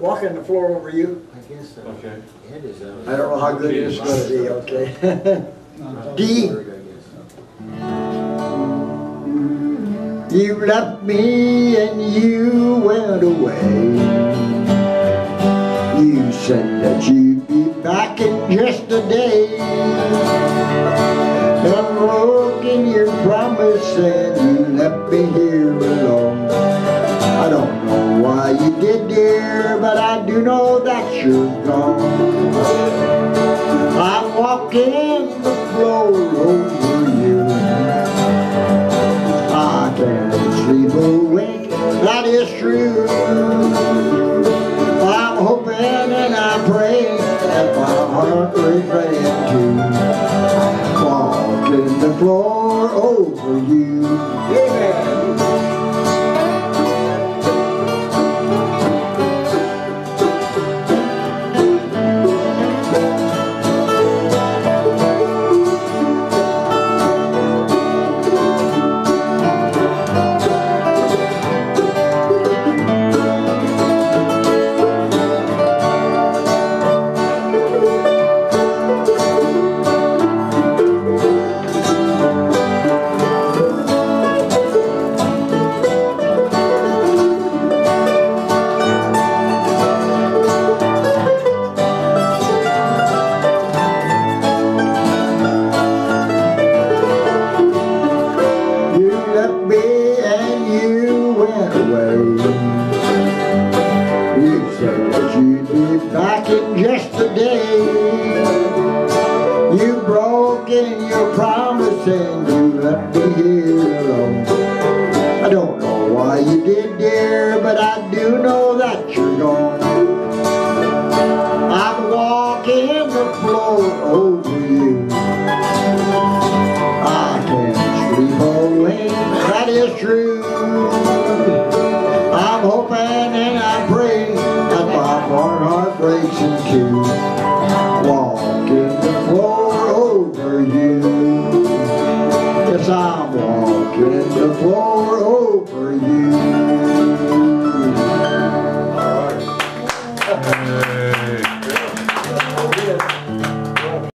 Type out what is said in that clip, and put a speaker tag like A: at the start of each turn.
A: Walking the floor over you.
B: I guess, uh,
C: Okay.
B: Ed is, uh.
A: I don't know how good it's gonna be, okay? D. You left me and you went away. You said that you'd be back in just a day. And broken your promise and you left me here alone. I don't know why you did, dear, but I do know that you're gone. I'm walking the floor over you. I can't sleep a wink, that is true. I'm hoping and I'm praying that my heart is ready to walk in the floor over you. Went away. You said that you'd be back in just a day. You broke in your promise and you left me here alone. I don't know why you did, dear, but I do know that you're gone. true. I'm hoping and I pray that my heart breaks in two. Walking the floor over you. Yes, I'm walking the floor over you.